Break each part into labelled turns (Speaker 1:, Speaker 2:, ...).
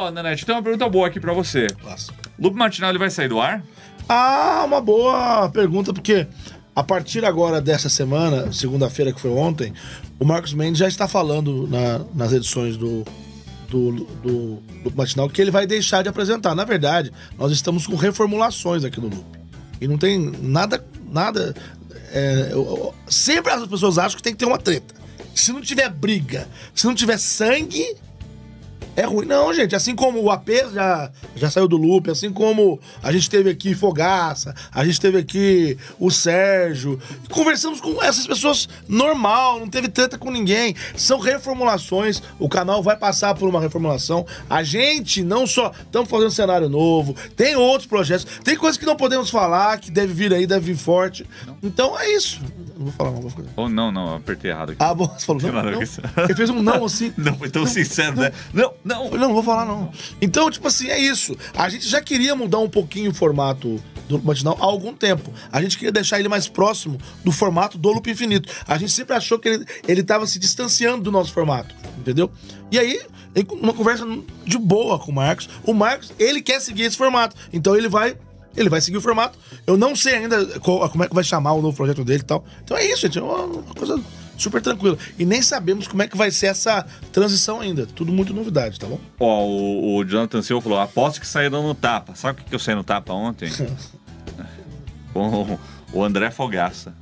Speaker 1: Ó, Nanete, tem uma pergunta boa aqui pra você. Loop Matinal ele vai sair do ar?
Speaker 2: Ah, uma boa pergunta, porque a partir agora dessa semana, segunda-feira que foi ontem, o Marcos Mendes já está falando na- nas edições do, do, do, do Matinal que ele vai deixar de apresentar. Na verdade, nós estamos com reformulações aqui no Loop. E não tem nada. nada é, eu- eu- sempre as pessoas acham que tem que ter uma treta. Se não tiver briga, se não tiver sangue, é ruim, não, gente. Assim como o AP já, já saiu do loop, assim como a gente teve aqui Fogaça, a gente teve aqui o Sérgio. Conversamos com essas pessoas normal, não teve treta com ninguém. São reformulações, o canal vai passar por uma reformulação. A gente não só estamos fazendo cenário novo, tem outros projetos, tem coisas que não podemos falar, que deve vir aí, deve vir forte. Então é isso. Não vou falar, não vou falar.
Speaker 1: Ou não, não, apertei errado aqui.
Speaker 2: Ah, bom, você falou não, não. Ele fez um não assim.
Speaker 1: Não, foi tão sincero, né? Não, não.
Speaker 2: Não, vou falar não. Então, tipo assim, é isso. A gente já queria mudar um pouquinho o formato do matinal há algum tempo. A gente queria deixar ele mais próximo do formato do Loop Infinito. A gente sempre achou que ele, ele tava se distanciando do nosso formato, entendeu? E aí, uma conversa de boa com o Marcos, o Marcos, ele quer seguir esse formato. Então ele vai ele vai seguir o formato. Eu não sei ainda qual- como é que vai chamar o novo projeto dele e tal. Então é isso, gente. É uma, uma coisa super tranquila. E nem sabemos como é que vai ser essa transição ainda. Tudo muito novidade, tá bom?
Speaker 1: Ó, o, o Jonathan Silva falou: aposto que saíram no tapa. Sabe o que eu saí no tapa ontem? Com o André Fogaça.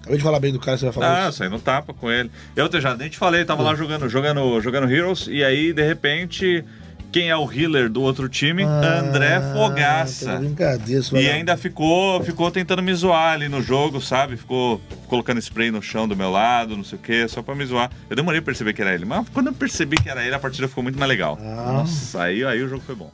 Speaker 2: Acabei de falar bem do cara, você vai falar
Speaker 1: Ah, eu
Speaker 2: isso.
Speaker 1: saí no tapa com ele. Eu já nem te falei, tava lá jogando, jogando, jogando Heroes, e aí, de repente, quem é o healer do outro time? André
Speaker 2: Ah,
Speaker 1: Fogaça.
Speaker 2: tá Brincadeira,
Speaker 1: E ainda ficou, ficou tentando me zoar ali no jogo, sabe? Ficou colocando spray no chão do meu lado, não sei o que, só pra me zoar. Eu demorei pra perceber que era ele, mas quando eu percebi que era ele, a partida ficou muito mais legal.
Speaker 2: Ah.
Speaker 1: Nossa, aí, aí o jogo foi bom.